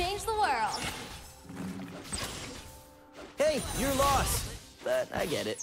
change the world. Hey, you're lost. But I get it.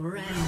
Rampage.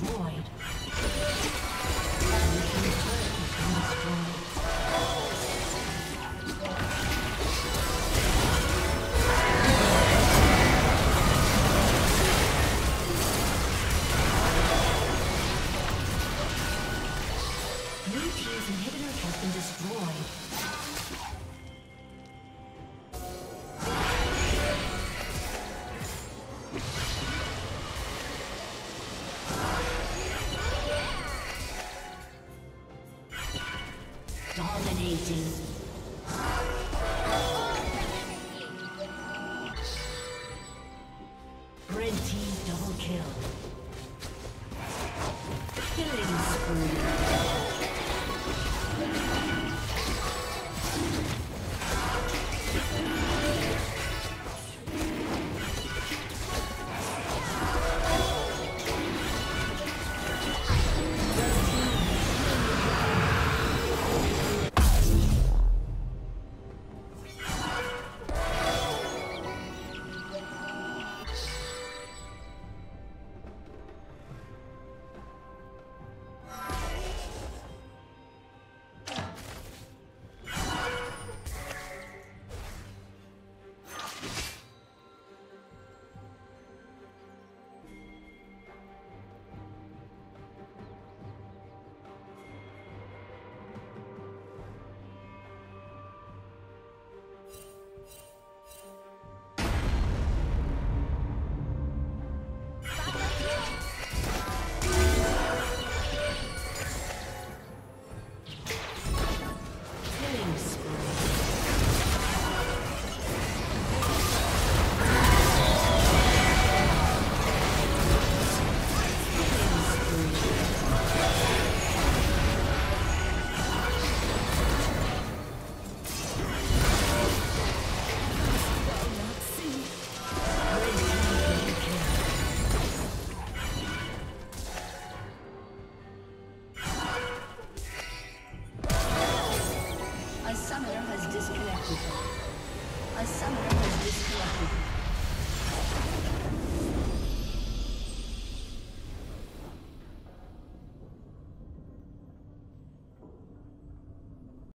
Dominating.